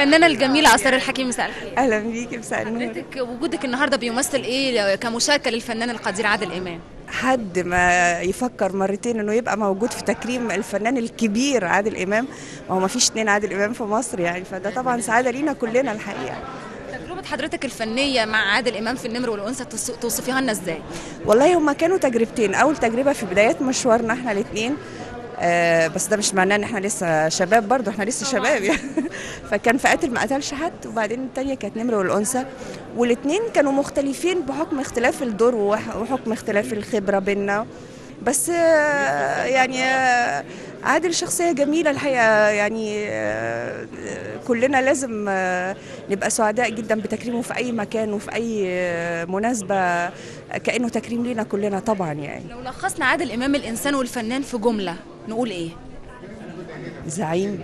الفنانة الجميلة اسرار الحكيم مساء الخير. أهلا بيكي مساء النور. حضرتك وجودك النهارده بيمثل إيه كمشاركه للفنان القدير عادل إمام؟ حد ما يفكر مرتين إنه يبقى موجود في تكريم الفنان الكبير عادل إمام. ما هو ما فيش اتنين عادل إمام في مصر يعني فده طبعا سعادة لينا كلنا الحقيقة. تجربة حضرتك الفنية مع عادل إمام في النمر والأنثى تص- توصفيها لنا إزاي؟ والله هما كانوا تجربتين. أول تجربة في بدايات مشوارنا إحنا الاثنين آه بس ده مش معناه إن إحنا لسه شباب برضو إحنا لسه شباب يعني. فكان في قاتل ما قتلش حد وبعدين التانية كانت نمر والأنثى. والاثنين كانوا مختلفين بحكم اختلاف الدور وح- وحكم اختلاف الخبرة بينا بس آه، يعني آه، عادل شخصية جميلة الحقيقة. يعني آه، كلنا لازم آه، نبقى سعداء جدا بتكريمه في أي مكان وفي أي آه، مناسبة. كأنه تكريم لينا كلنا طبعا يعني. لو لخصنا عادل إمام الإنسان والفنان في جملة نقول إيه؟ زعيم.